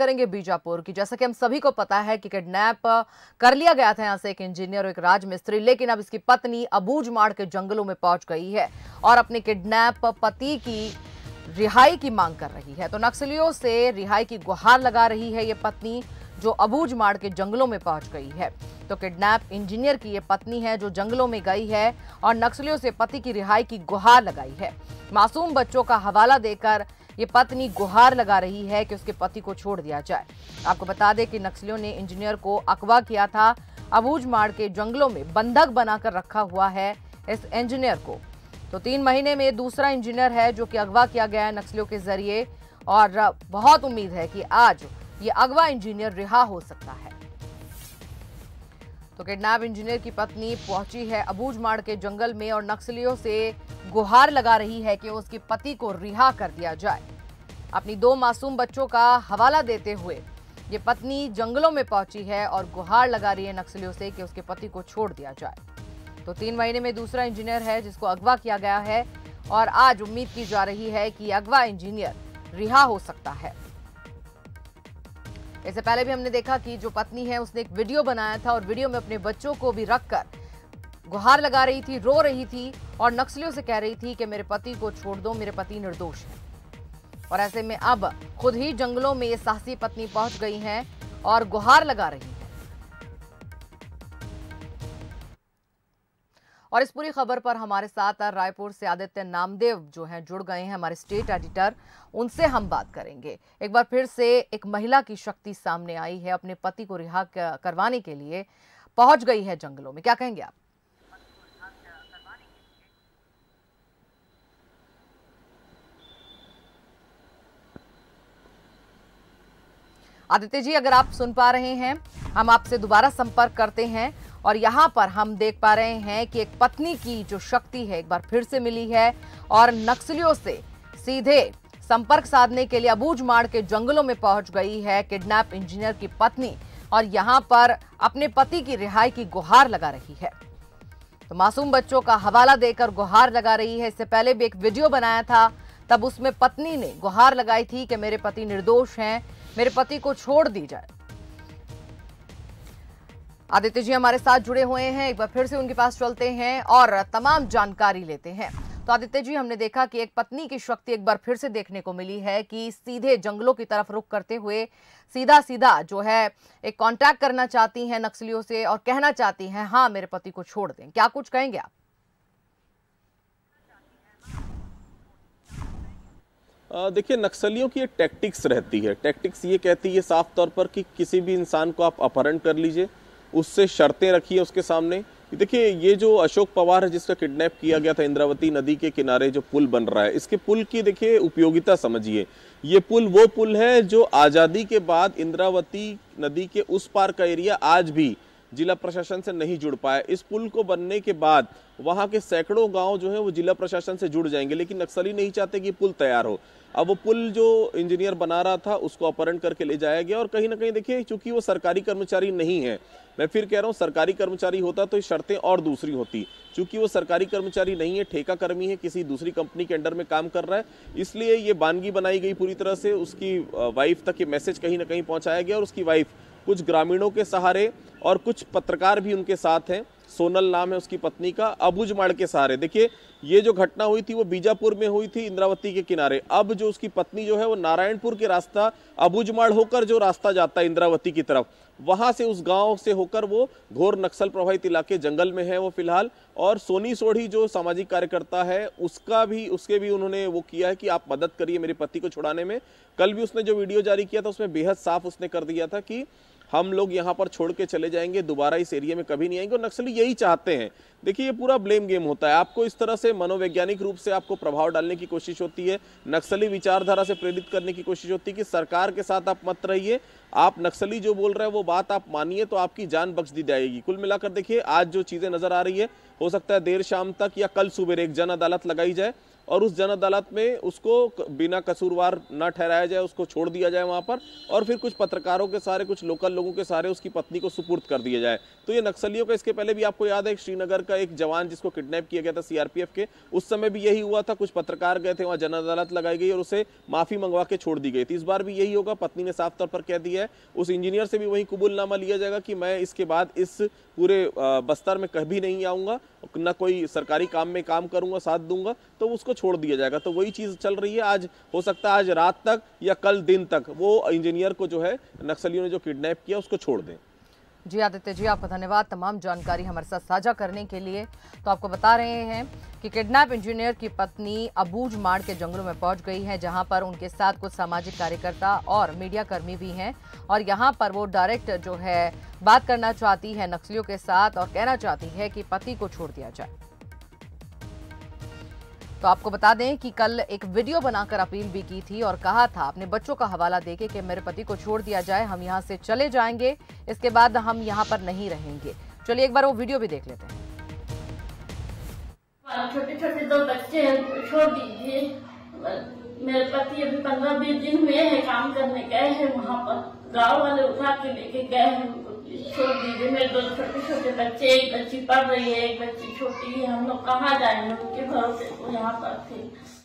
करेंगे बीजापुर की। जैसा कि हम सभी को पता है कि किडनैप कर लिया गया था यहाँ से एक इंजीनियर और एक राजमिस्त्री, लेकिन अब इसकी पत्नी अबूझमाड़ के जंगलों में पहुँच गई है और अपने किडनैप पति की रिहाई की मांग कर रही है। तो नक्सलियों से रिहाई की गुहार लगा रही है ये पत्नी, जो अबूझमाड़ के जंगलों में पहुँच गई है। तो किडनैप इंजीनियर की ये पत्नी है, जो जंगलों में गई है और नक्सलियों से पति की रिहाई की गुहार लगाई है। मासूम बच्चों का हवाला देकर ये पत्नी गुहार लगा रही है कि उसके पति को छोड़ दिया जाए। आपको बता दें कि नक्सलियों ने इंजीनियर को अगवा किया था। अबूज अबूझमाड़ के जंगलों में बंधक बनाकर रखा हुआ है इस इंजीनियर को। तो तीन महीने में दूसरा इंजीनियर है जो कि अगवा किया गया है नक्सलियों के ज़रिए और बहुत उम्मीद है कि आज ये अगवा इंजीनियर रिहा हो सकता है। तो किडनैप इंजीनियर की पत्नी पहुँची है अबूझमाड़ के जंगल में और नक्सलियों से गुहार लगा रही है कि उसके पति को रिहा कर दिया जाए। अपनी दो मासूम बच्चों का हवाला देते हुए ये पत्नी जंगलों में पहुँची है और गुहार लगा रही है नक्सलियों से कि उसके पति को छोड़ दिया जाए। तो तीन महीने में दूसरा इंजीनियर है जिसको अगवा किया गया है और आज उम्मीद की जा रही है कि अगवा इंजीनियर रिहा हो सकता है। इससे पहले भी हमने देखा कि जो पत्नी है, उसने एक वीडियो बनाया था और वीडियो में अपने बच्चों को भी रखकर गुहार लगा रही थी, रो रही थी और नक्सलियों से कह रही थी कि मेरे पति को छोड़ दो, मेरे पति निर्दोष है। और ऐसे में अब खुद ही जंगलों में ये साहसी पत्नी पहुँच गई हैं और गुहार लगा रही है। और इस पूरी खबर पर हमारे साथ रायपुर से आदित्य नामदेव जो हैं, जुड़ गए हैं हमारे स्टेट एडिटर, उनसे हम बात करेंगे। एक बार फिर से एक महिला की शक्ति सामने आई है, अपने पति को रिहा करवाने के लिए पहुँच गई है जंगलों में। क्या कहेंगे आप? आदित्य जी, अगर आप सुन पा रहे हैं, हम आपसे दोबारा संपर्क करते हैं और यहाँ पर हम देख पा रहे हैं कि एक पत्नी की जो शक्ति है एक बार फिर से मिली है और नक्सलियों से सीधे संपर्क साधने के लिए अबूझमाड़ के जंगलों में पहुँच गई है किडनैप इंजीनियर की पत्नी और यहाँ पर अपने पति की रिहाई की गुहार लगा रही है। तो मासूम बच्चों का हवाला देकर गुहार लगा रही है। इससे पहले भी एक वीडियो बनाया था, तब उसमें पत्नी ने गुहार लगाई थी कि मेरे पति निर्दोष हैं मेरे पति को छोड़ दी जाए। आदित्य जी हमारे साथ जुड़े हुए हैं। एक बार फिर से उनके पास चलते हैं और तमाम जानकारी लेते हैं। तो आदित्य जी, हमने देखा कि एक पत्नी की शक्ति एक बार फिर से देखने को मिली है कि सीधे जंगलों की तरफ़ रुख करते हुए सीधा सीधा जो है एक कांटेक्ट करना चाहती हैं नक्सलियों से और कहना चाहती हैं हाँ मेरे पति को छोड़ दें। क्या कुछ कहेंगे आप? देखिए, नक्सलियों की एक टैक्टिक्स रहती है। टैक्टिक्स ये कहती है साफ़ तौर पर कि किसी भी इंसान को आप अपहरण कर लीजिए, उससे शर्तें रखिए उसके सामने। देखिए, ये जो अशोक पवार है, जिसका किडनैप किया गया था इंद्रावती नदी के किनारे जो पुल बन रहा है, इसके पुल की देखिए, उपयोगिता समझिए। ये पुल वो पुल है जो आज़ादी के बाद इंद्रावती नदी के उस पार का एरिया आज भी जिला प्रशासन से नहीं जुड़ पाया इस पुल को बनने के बाद वहाँ के सैकड़ों गाँव जो है वो जिला प्रशासन से जुड़ जाएँगे, लेकिन नक्सली नहीं चाहते कि पुल तैयार हो। अब वो पुल जो इंजीनियर बना रहा था, उसको अपहरण करके ले जाया गया और कहीं ना कहीं देखिए, चूँकि वो सरकारी कर्मचारी नहीं है, मैं फिर कह रहा हूँ, सरकारी कर्मचारी होता तो शर्तें और दूसरी होती। चूँकि वो सरकारी कर्मचारी नहीं है, ठेका कर्मी है, किसी दूसरी कंपनी के अंडर में काम कर रहा है, इसलिए ये बानगी बनाई गई पूरी तरह से, उसकी वाइफ तक ये मैसेज कहीं ना कहीं पहुँचाया गया और उसकी वाइफ कुछ ग्रामीणों के सहारे और कुछ पत्रकार भी उनके साथ हैं। सोनल नाम है उसकी पत्नी का अबुजमाड़ के सहारे। देखिए, ये जो घटना हुई थी, वो बीजापुर में हुई थी, इंद्रावती के किनारे। अब जो उसकी पत्नी जो है, वो नारायणपुर के रास्ता अबुजमाड़ होकर जो रास्ता जाता है इंद्रावती की तरफ़, वहाँ से उस गाँव से होकर वो घोर नक्सल प्रभावित इलाके जंगल में है वो फ़िलहाल। और सोनी सोढ़ी जो सामाजिक कार्यकर्ता है, उसका भी, उसके भी उन्होंने वो किया है कि आप मदद करिए मेरे पति को छुड़ाने में। कल भी उसने जो वीडियो जारी किया था, उसमें बेहद साफ़ उसने कर दिया था कि हम लोग यहाँ पर छोड़ के चले जाएँगे, दोबारा इस एरिया में कभी नहीं आएँगे और नक्सली यही चाहते हैं। देखिए, ये पूरा ब्लेम गेम होता है। आपको इस तरह से मनोवैज्ञानिक रूप से आपको प्रभाव डालने की कोशिश होती है, नक्सली विचारधारा से प्रेरित करने की कोशिश होती है कि सरकार के साथ आप मत रहिए। आप नक्सली जो बोल रहे हैं, वो बात आप मानिए तो आपकी जान बख्श दी जाएगी। कुल मिलाकर देखिए, आज जो चीज़ें नज़र आ रही है हो सकता है देर शाम तक या कल सुबह एक जन अदालत लगाई जाए और उस जन अदालत में उसको बिना कसूरवार न ठहराया जाए, उसको छोड़ दिया जाए वहाँ पर और फिर कुछ पत्रकारों के सारे, कुछ लोकल लोगों के सारे उसकी पत्नी को सुपुर्द कर दिया जाए। तो ये नक्सलियों का, इसके पहले भी आपको याद है श्रीनगर का एक जवान जिसको किडनैप किया गया था सीआरपीएफ के, उस समय भी यही हुआ था, कुछ पत्रकार गए थे, वहाँ जन अदालत लगाई गई और उसे माफ़ी मंगवा के छोड़ दी गई थी। इस बार भी यही होगा, पत्नी ने साफ़ तौर पर कह दिया है, उस इंजीनियर से भी वही कबूलनामा लिया जाएगा कि मैं इसके बाद इस पूरे बस्तर में कभी नहीं आऊँगा। न कोई सरकारी काम में काम करूँगा, साथ दूँगा तो उसको छोड़ दिया जाएगा। तो वही चीज़ चल रही है। आज हो सकता है आज रात तक या कल दिन तक वो इंजीनियर को जो है नक्सलियों ने जो किडनैप किया, उसको छोड़ दें। जी आदित्य जी, आपका धन्यवाद। तमाम जानकारी हमारे साथ साझा करने के लिए। तो आपको बता रहे हैं कि किडनैप इंजीनियर की पत्नी अबूज माड़ के जंगलों में पहुँच गई है, जहाँ पर उनके साथ कुछ सामाजिक कार्यकर्ता और मीडिया कर्मी भी हैं। और यहाँ पर वो डायरेक्ट जो है बात करना चाहती है, नक्सलियों के साथ, और कहना चाहती है कि पति को छोड़ दिया जाए। तो आपको बता दें कि कल एक वीडियो बनाकर अपील भी की थी और कहा था, अपने बच्चों का हवाला देके कि मेरे पति को छोड़ दिया जाए, हम यहाँ से चले जाएँगे, इसके बाद हम यहाँ पर नहीं रहेंगे। चलिए एक बार वो वीडियो भी देख लेते हैं। छोटे छोटे दो बच्चे हैं, छोड़ दीजिए। मेरे पति अभी पंद्रह बीस दिन हुए हैं, काम करने गए हैं वहाँ पर। गाँव वाले उठा के लेके गए हैं छोड़ दीजिए, मेरे दो छोटे छोटे बच्चे, एक बच्ची पढ़ रही है, एक बच्ची छोटी है, हम लोग कहाँ जाएँगे? उनके भरोसे तो यहाँ पर थे।